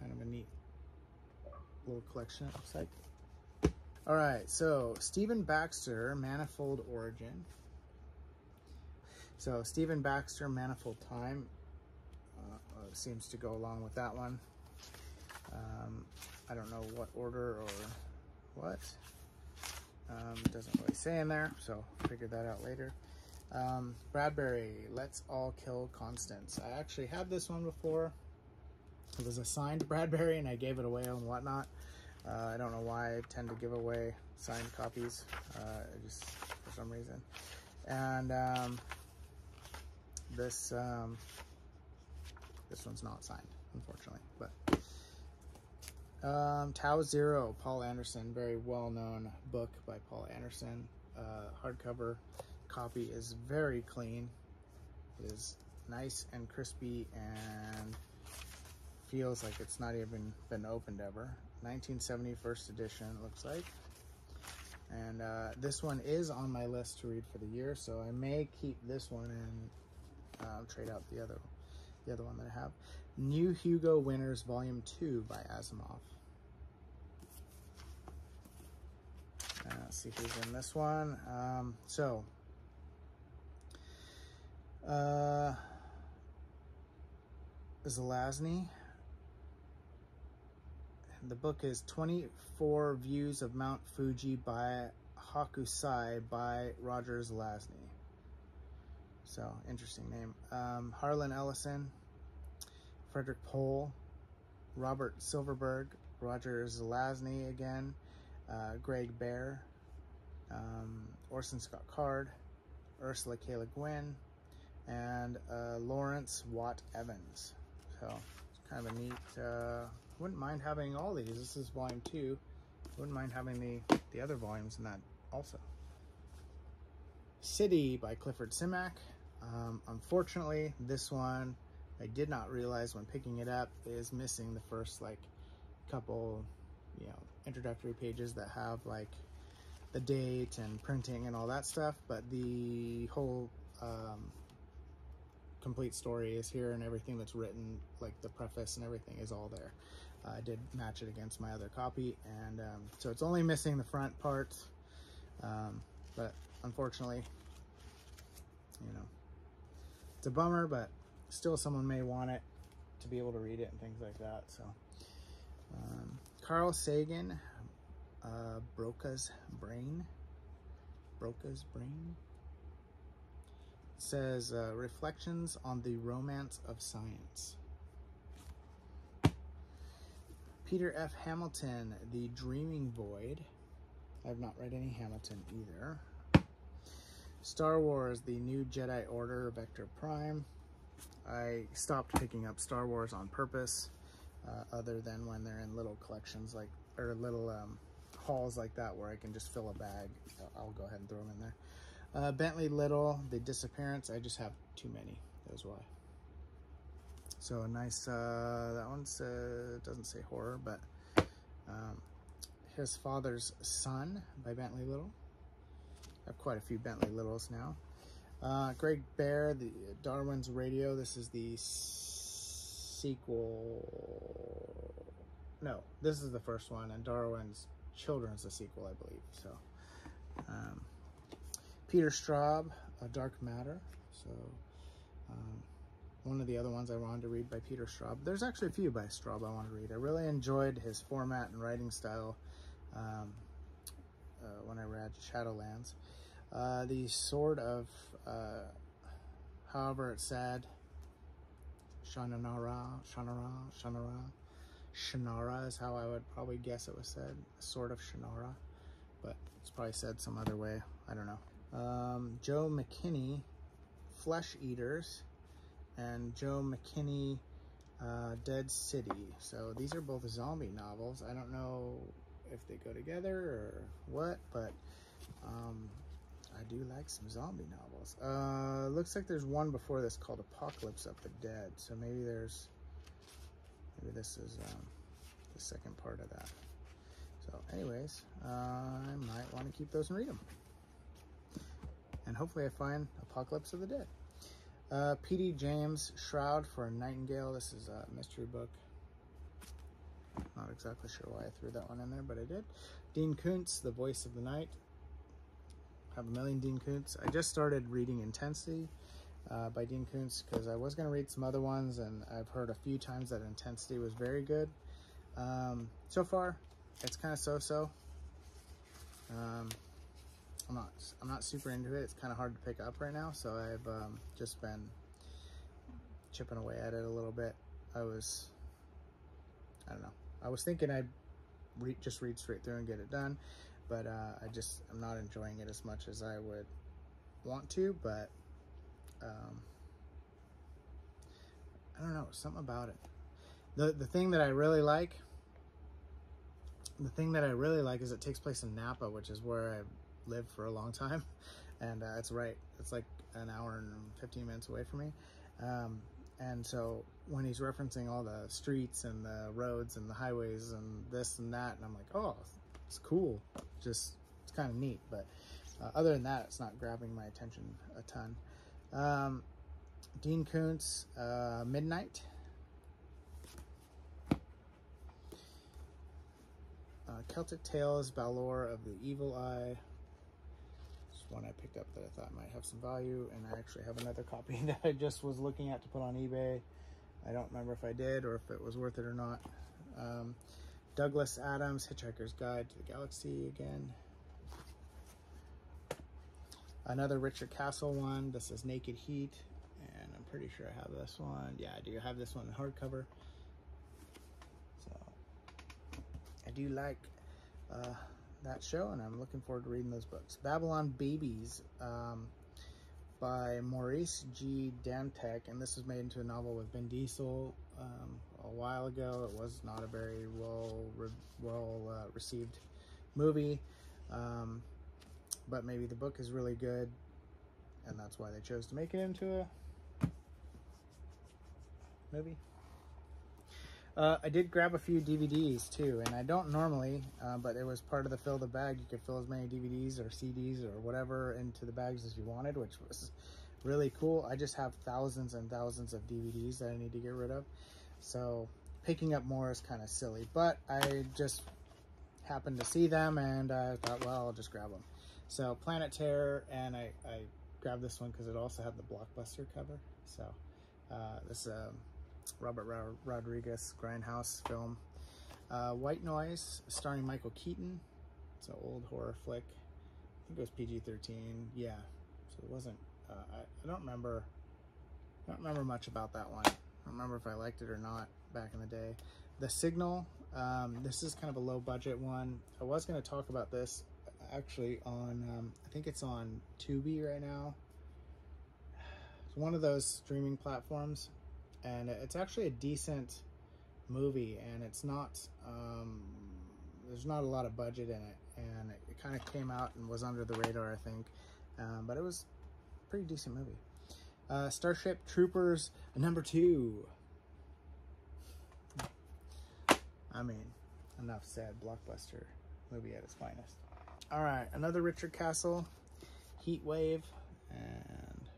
Kind of a neat little collection, it looks like. All right, so Stephen Baxter, Manifold Origin. So Stephen Baxter, Manifold Time, uh, uh, seems to go along with that one. Um, I don't know what order or what. Um, doesn't really say in there, so figure that out later. Um, Bradbury, Let's All Kill Constance. I actually had this one before. It was a signed Bradbury and I gave it away and whatnot. Uh, I don't know why I tend to give away signed copies, uh, just for some reason. And um, this um, this one's not signed, unfortunately, but um, Tau Zero, Poul Anderson, very well-known book by Poul Anderson. Uh, hardcover copy is very clean. It is nice and crispy and feels like it's not even been opened ever. 1970 first edition, looks like. And uh, this one is on my list to read for the year, so I may keep this one and uh, trade out the other, the other one that I have. New Hugo Winners Volume 2 by Asimov. Uh, let's see who's in this one. Um, so, uh, Zelazny. The book is 24 Views of Mount Fuji by Hokusai by Roger Zelazny. So, interesting name. Um, Harlan Ellison, Frederik Pohl, Robert Silverberg, Roger Zelazny again, uh, Greg Bear, um, Orson Scott Card, Ursula K. Le Guin, and uh, Lawrence Watt Evans. So it's kind of a neat, uh, wouldn't mind having all these. This is volume two. Wouldn't mind having the, the other volumes in that also. City by Clifford Simak. Um, unfortunately, this one I did not realize when picking it up is missing the first like couple, you know, introductory pages that have like the date and printing and all that stuff, but the whole um, complete story is here and everything that's written, like the preface and everything is all there. Uh, I did match it against my other copy, and um, so it's only missing the front part. um, but unfortunately, you know, it's a bummer, but still someone may want it to be able to read it and things like that, so. Um, Carl Sagan, uh, Broca's Brain. Broca's Brain says uh, reflections on the romance of science. Peter F. Hamilton, The Dreaming Void. I've not read any Hamilton either. Star Wars, The New Jedi Order, Vector Prime. I stopped picking up Star Wars on purpose, uh, other than when they're in little collections like, or little um, hauls like that where I can just fill a bag. I'll go ahead and throw them in there. Uh, Bentley Little, The Disappearance. I just have too many. That's why. So a nice, uh, that one uh, doesn't say horror, but um, His Father's Son by Bentley Little. Have quite a few Bentley Littles now. Uh, Greg Bear, the Darwin's Radio. This is the sequel. No, this is the first one, and Darwin's Children's the sequel, I believe. So, um, Peter Straub, A Dark Matter. So, um, one of the other ones I wanted to read by Peter Straub. There's actually a few by Straub I want to read. I really enjoyed his format and writing style um, uh, when I read Shadowlands. Uh, the Sword of, uh, however it's said, Shanara, Shanara, Shanara, Shannara is how I would probably guess it was said. Sword of Shannara, but it's probably said some other way. I don't know. Um, Joe McKinney, Flesh Eaters and Joe McKinney, uh, Dead City. So these are both zombie novels. I don't know if they go together or what, but um, I do like some zombie novels. Uh, looks like there's one before this called Apocalypse of the Dead. So maybe there's, maybe this is um, the second part of that. So anyways, uh, I might want to keep those and read them. And hopefully I find Apocalypse of the Dead. Uh, P.D. James, Shroud for a Nightingale. This is a mystery book. Not exactly sure why I threw that one in there, but I did. Dean Koontz, The Voice of the Night. Have a million Dean Koontz. I just started reading Intensity uh, by Dean Koontz because I was going to read some other ones, and I've heard a few times that Intensity was very good. Um, so far, it's kind of so-so. Um, I'm not I'm not super into it. It's kind of hard to pick up right now, so I've um, just been chipping away at it a little bit. I was I don't know. I was thinking I'd re just read straight through and get it done, but uh, I just I'm not enjoying it as much as I would want to. But um, I don't know something about it. The the thing that I really like. The thing that I really like is it takes place in Napa, which is where I lived for a long time and uh, it's right it's like an hour and 15 minutes away from me um, and so when he's referencing all the streets and the roads and the highways and this and that and i'm like oh it's cool just it's kind of neat but uh, other than that it's not grabbing my attention a ton um, dean koontz uh, midnight uh, celtic tales balor of the evil eye This one I picked up that I thought might have some value, and I actually have another copy that I just was looking at to put on eBay. I don't remember if I did or if it was worth it or not. Um, Douglas Adams, Hitchhiker's Guide to the Galaxy again. Another Richard Castle one. This is Naked Heat, and I'm pretty sure I have this one. Yeah, I do have this one in hardcover. So I do like uh, that show, and I'm looking forward to reading those books. Babylon Babies um, by Maurice G. Dantec, and this was made into a novel with Vin Diesel um, a while ago. It was not a very well re well uh, received movie, um, but maybe the book is really good, and that's why they chose to make it into a movie. Uh, I did grab a few DVDs too, and I don't normally, uh, but it was part of the fill the bag. You could fill as many DVDs or CDs or whatever into the bags as you wanted, which was really cool. I just have thousands and thousands of DVDs that I need to get rid of. So picking up more is kind of silly, but I just happened to see them and I thought, well, I'll just grab them. So Planet Terror, and I, I grabbed this one because it also had the Blockbuster cover. So uh, this um, Robert Rodriguez Grindhouse film. Uh, White Noise, starring Michael Keaton. It's an old horror flick. I think it was PG-13. Yeah, so it wasn't. Uh, I, I, don't remember. I don't remember much about that one. I don't remember if I liked it or not back in the day. The Signal. Um, this is kind of a low budget one. I was going to talk about this actually on, um, I think it's on Tubi right now. It's one of those streaming platforms, and it's actually a decent movie, and it's not, um, there's not a lot of budget in it, and it, it kind of came out and was under the radar, I think, um, but it was a pretty decent movie. Uh, Starship Troopers number two. I mean, enough said. Blockbuster movie at its finest. All right, another Richard Castle, Heat Wave, and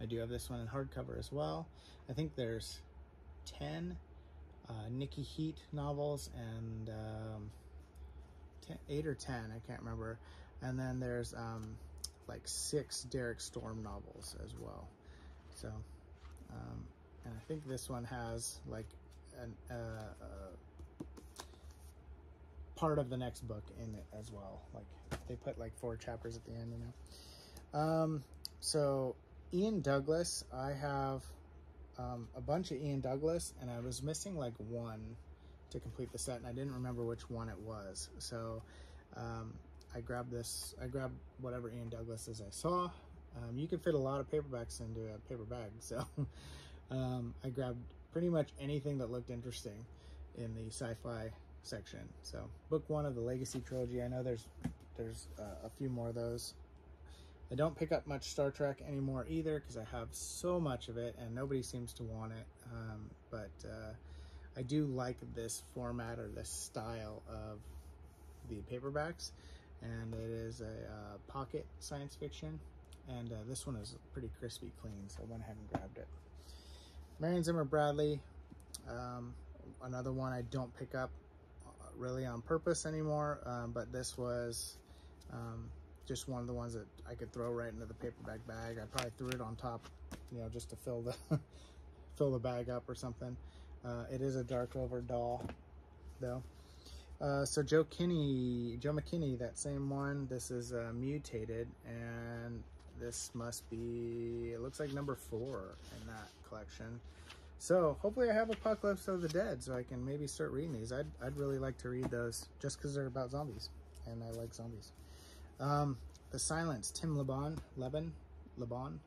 I do have this one in hardcover as well. I think there's 10 uh, Nikki Heat novels and um, ten, 8 or 10, I can't remember. And then there's um, like six Derek Storm novels as well. So, um, and I think this one has like an, uh, uh, part of the next book in it as well. Like they put like four chapters at the end, you know. Um, so Ian Douglas, I have um, a bunch of Ian Douglas, and I was missing like one to complete the set, and I didn't remember which one it was. So um, I grabbed this. I grabbed whatever Ian Douglas as I saw. Um, you can fit a lot of paperbacks into a paper bag, so um, I grabbed pretty much anything that looked interesting in the sci-fi section. So book one of the Legacy trilogy. I know there's there's uh, a few more of those. I don't pick up much Star Trek anymore either because I have so much of it and nobody seems to want it. Um, but uh, I do like this format or this style of the paperbacks and it is a uh, pocket science fiction and uh, this one is pretty crispy clean so I went ahead and grabbed it. Marion Zimmer Bradley, um, another one I don't pick up really on purpose anymore, um, but this was um, just one of the ones that I could throw right into the paperback bag. I probably threw it on top, you know, just to fill the fill the bag up or something. Uh, it is a Darkover doll, though. Uh, so Joe Kinney, Joe McKinney, that same one. This is uh, mutated, and this must be. It looks like number four in that collection. So hopefully I have Apocalypse of the Dead so I can maybe start reading these. I'd, I'd really like to read those just because they're about zombies and I like zombies. Um, the Silence, Tim Lebon, Lebbon, Lebon.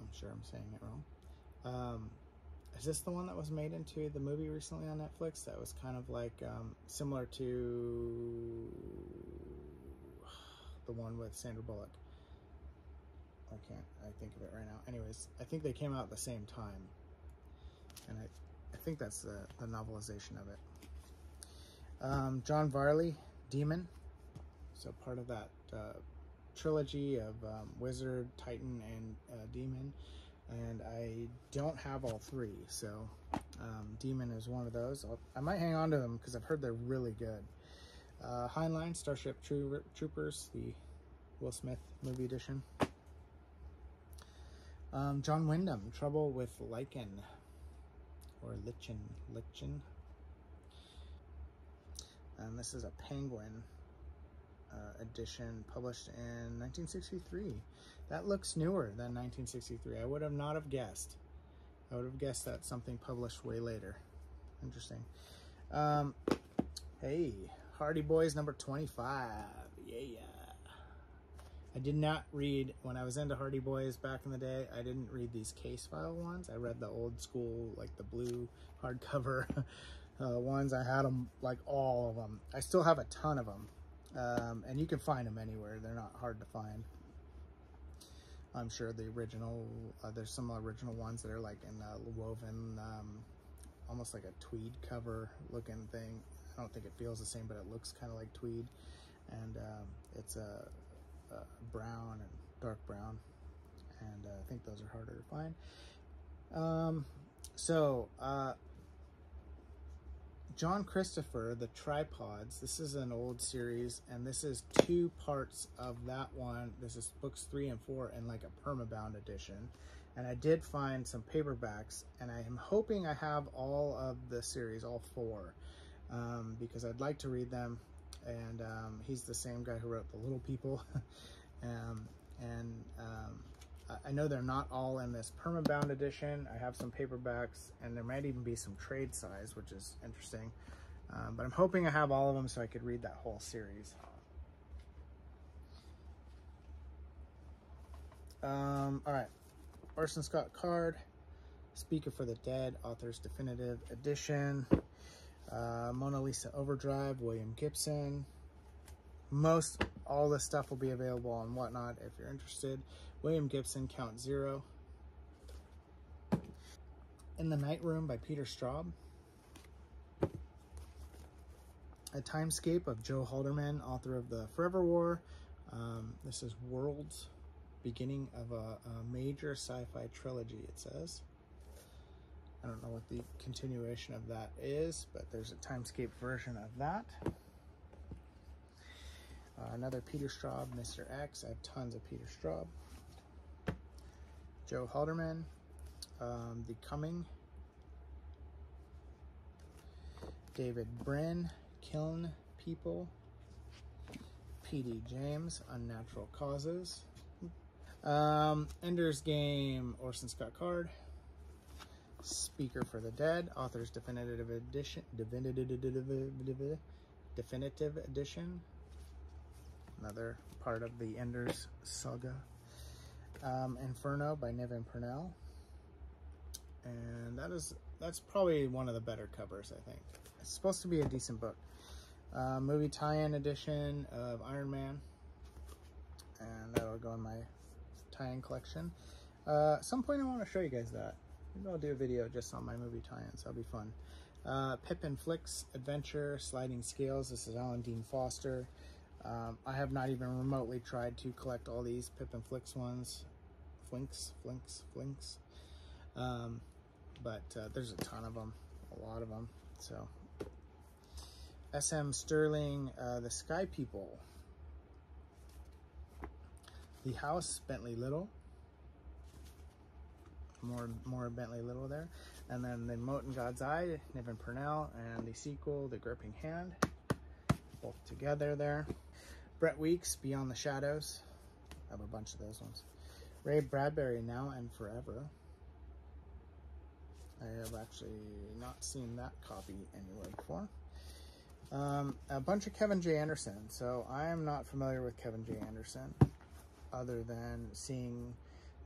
I'm sure I'm saying it wrong. Um, is this the one that was made into the movie recently on Netflix? That was kind of like um, similar to the one with Sandra Bullock. I can't I think of it right now. Anyways, I think they came out at the same time. And I, I think that's the, the novelization of it. Um, John Varley, Demon. So part of that uh, trilogy of um, Wizard, Titan, and uh, Demon. And I don't have all three, so um, Demon is one of those. I'll, i might hang on to them because I've heard they're really good. Uh, Heinlein, Starship Troopers, the Will Smith movie edition. Um, John Wyndham, Trouble with Lichen, or Lichen, Lichen. And this is a Penguin uh, edition published in 1963. That looks newer than 1963. I would have not have guessed. I would have guessed that something published way later. Interesting. Um, hey, Hardy Boys number 25. Yeah, yeah. I did not read, when I was into Hardy Boys back in the day, I didn't read these case file ones. I read the old school, like the blue hardcover uh, ones. I had them, like all of them. I still have a ton of them. Um, and you can find them anywhere. They're not hard to find. I'm sure the original, uh, there's some original ones that are like in a woven, um, almost like a tweed cover looking thing. I don't think it feels the same, but it looks kind of like tweed. And um, it's a uh, brown and dark brown and uh, I think those are harder to find. Um, so, uh, John Christopher, The Tripods, this is an old series, and this is two parts of that one. This is books three and four and like a permabound edition. And I did find some paperbacks, and I am hoping I have all of the series, all four, um, because I'd like to read them and um, he's the same guy who wrote The Little People. um, and um, I know they're not all in this permabound edition. I have some paperbacks, and there might even be some trade size, which is interesting. Um, but I'm hoping I have all of them so I could read that whole series. Um, all right. Orson Scott Card, Speaker for the Dead, Author's Definitive Edition. Uh, Mona Lisa Overdrive, William Gibson. Most all this stuff will be available on Whatnot if you're interested. William Gibson, Count Zero. In the Night Room by Peter Straub. A Timescape of Joe Haldeman, author of the Forever War. Um, this is Worlds, beginning of a, a major sci-fi trilogy, it says. I don't know what the continuation of that is, but there's a Timescape version of that. Uh, another Peter Straub, Mr. X. I have tons of Peter Straub. Joe Haldeman, um, The Coming. David Brin, Kiln People. P.D. James, Unnatural Causes. Um, Ender's Game, Orson Scott Card. Speaker for the Dead, Author's Definitive Edition. Definitive, Edition. Another part of the Enders saga. Um, Inferno by Niven Pournelle. And that is that's probably one of the better covers, I think. It's supposed to be a decent book. Uh, movie tie-in edition of Iron Man. And that'll go in my tie-in collection. Uh, at some point I want to show you guys that. Maybe I'll do a video just on my movie tie-ins. That'll be fun. Uh, Pip and Flicks Adventure, Sliding Scales. This is Alan Dean Foster. Um, I have not even remotely tried to collect all these Pip and Flicks ones. Flinks, Flinks, Flinks. Um, but uh, there's a ton of them, a lot of them. So, SM Stirling, uh, The Sky People. The House, Bentley Little. More, more Bentley Little there. And then the Mote in God's Eye, Niven Pournelle, and the sequel, The Gripping Hand. Both together there. Brent Weeks, Beyond the Shadows. I have a bunch of those ones. Ray Bradbury, Now and Forever. I have actually not seen that copy anywhere before. Um, a bunch of Kevin J. Anderson. So I am not familiar with Kevin J. Anderson other than seeing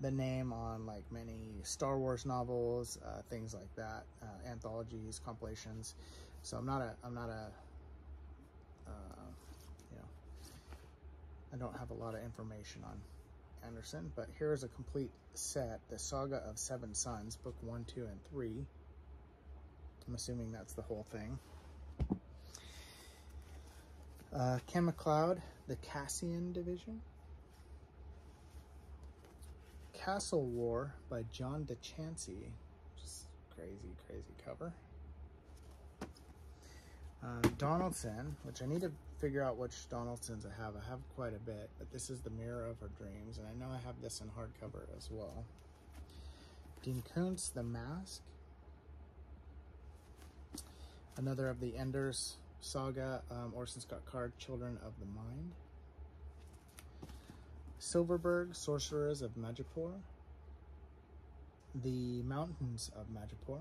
the name on like many Star Wars novels, uh, things like that, uh, anthologies, compilations. So I'm not a, I'm not a, uh, you know, I don't have a lot of information on Anderson, but here is a complete set, the Saga of Seven Sons, book one, two, and three. I'm assuming that's the whole thing. Uh, Ken MacLeod, the Cassini Division. Castle War by John DeChancie. Just crazy, crazy cover. Uh, Donaldson, which I need to figure out which Donaldsons I have. I have quite a bit, but this is the Mirror of Her Dreams, and I know I have this in hardcover as well. Dean Koontz, The Mask. Another of the Enders saga, um, Orson Scott Card, Children of the Mind. Silverberg, Sorcerers of Majipoor. The Mountains of Majipoor.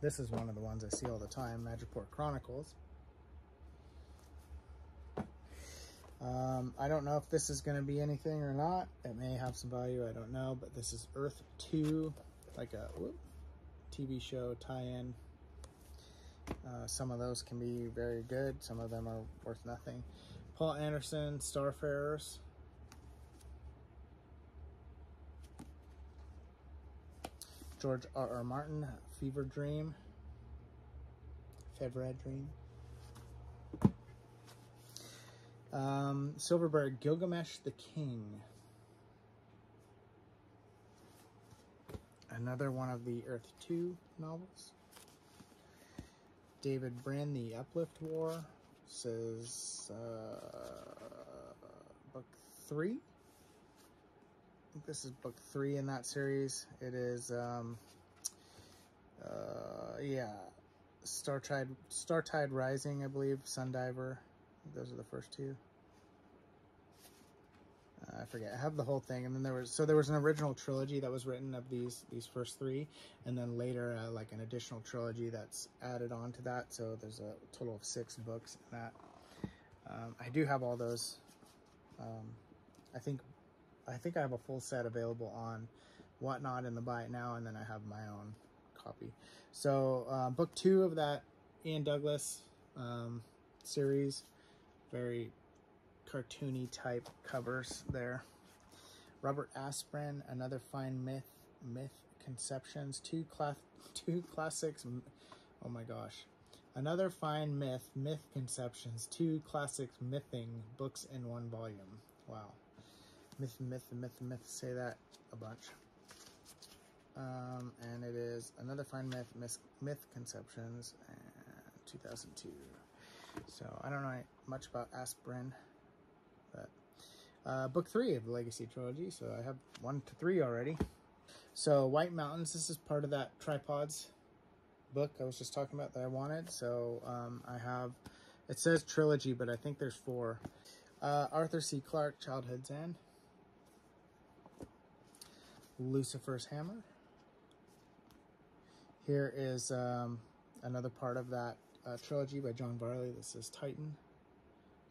This is one of the ones I see all the time, Majipoor Chronicles. Um, I don't know if this is going to be anything or not. It may have some value, I don't know. But this is Earth 2, like a whoop, TV show tie-in. Uh, some of those can be very good. Some of them are worth nothing. Poul Anderson, Starfarers. George R. R. Martin, Fever Dream. Fevre Dream. Um, Silverberg, Gilgamesh the King. Another one of the Earth 2 novels. David Brin, The Uplift War. Says uh, book three. I think this is book three in that series. It is, um, uh, yeah, Startide, Startide Rising, I believe, Sundiver. Those are the first two. Uh, I forget. I have the whole thing, and then there was so there was an original trilogy that was written of these these first three, and then later uh, like an additional trilogy that's added on to that. So there's a total of six books in that. Um, I do have all those. Um, I think I think I have a full set available on whatnot in the buy it now, and then I have my own copy. So uh, book two of that Ian Douglas um, series, very cartoony type covers there. Robert Asprin, another fine myth, myth conceptions, two class, two classics. Oh my gosh, another fine myth, myth conceptions, two classics mything books in one volume. Wow, myth, myth, myth, myth. Say that a bunch. Um, and it is another fine myth, myth, myth conceptions, uh, 2002. So I don't know much about Asprin. But uh, book three of the Legacy trilogy. So I have one to three already. So White Mountains. This is part of that tripods book I was just talking about that I wanted. So um, I have. It says trilogy, but I think there's four. Uh, Arthur C. Clarke, Childhood's End. Lucifer's Hammer. Here is um, another part of that uh, trilogy by John Varley. This is Titan.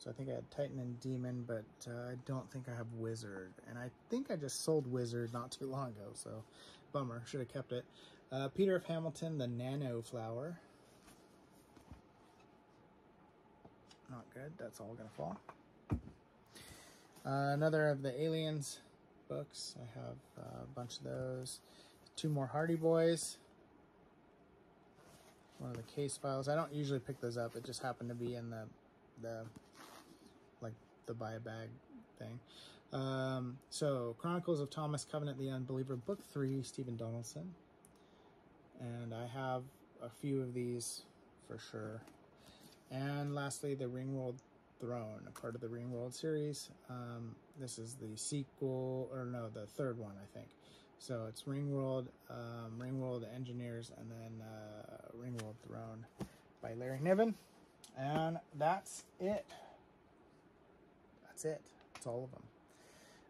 So I think I had Titan and Demon, but uh, I don't think I have Wizard. And I think I just sold Wizard not too long ago, so bummer. Should have kept it. Uh, Peter F. Hamilton, The Nano Flower. Not good. That's all going to fall. Uh, another of the Aliens books. I have uh, a bunch of those. Two more Hardy Boys. One of the case files. I don't usually pick those up. It just happened to be in the the the buy a bag thing. Um, so, Chronicles of Thomas Covenant the Unbeliever, Book 3, Stephen Donaldson. And I have a few of these for sure. And lastly, the Ringworld Throne, a part of the Ringworld series. Um, this is the sequel, or no, the third one, I think. So it's Ringworld, um, Ringworld Engineers, and then uh, Ringworld Throne by Larry Niven. And that's it that's it. That's all of them.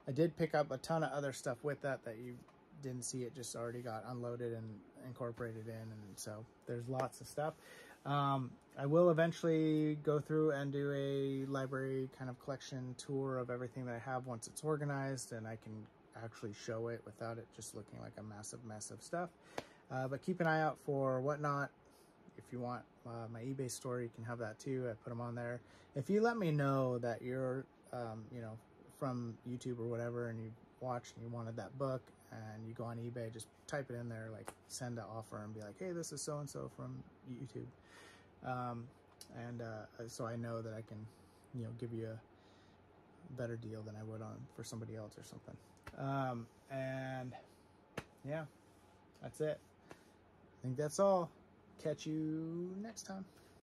I did pick up a ton of other stuff with that that you didn't see. It just already got unloaded and incorporated in, and so there's lots of stuff. Um, I will eventually go through and do a library kind of collection tour of everything that I have once it's organized and I can actually show it without it just looking like a massive mess of stuff. Uh, but keep an eye out for whatnot. If you want uh, my eBay store, you can have that too. I put them on there. If you let me know that you're um, you know, from YouTube or whatever, and you watched and you wanted that book, and you go on eBay, just type it in there, like send an offer and be like, hey, this is so and so from YouTube, um, and uh, so I know that I can, you know, give you a better deal than I would on for somebody else or something. Um, and yeah, that's it. I think that's all. Catch you next time.